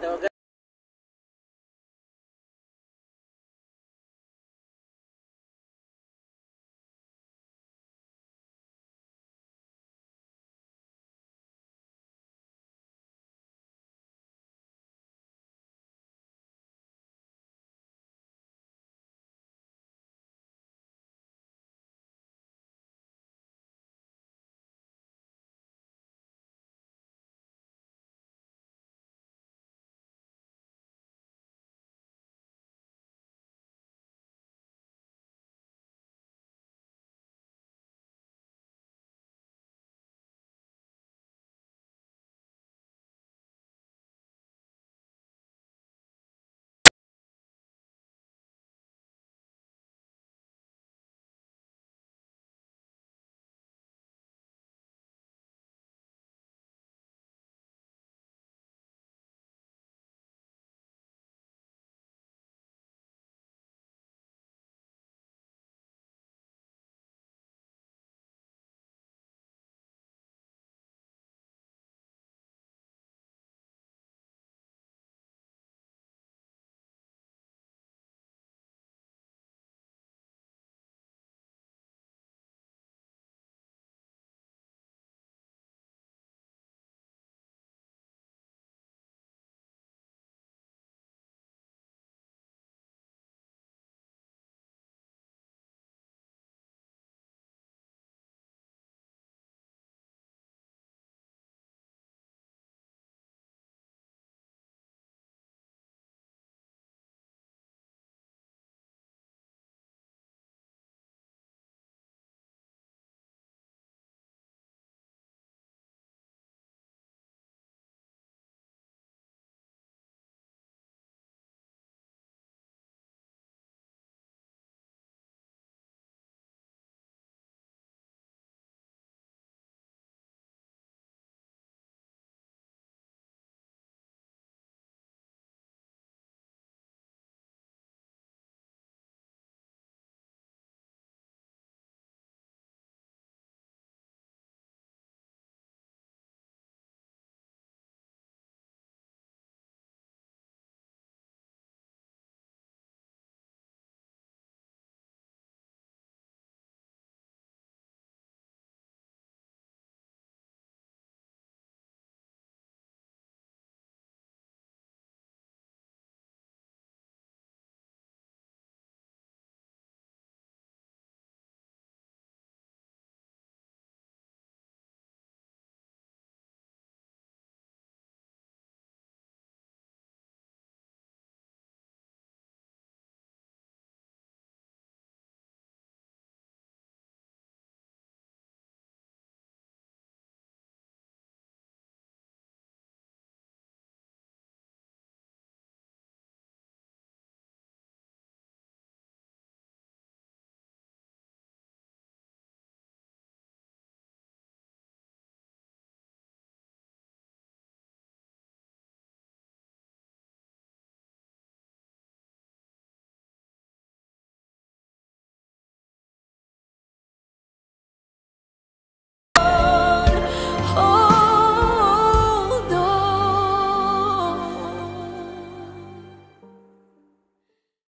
tengo que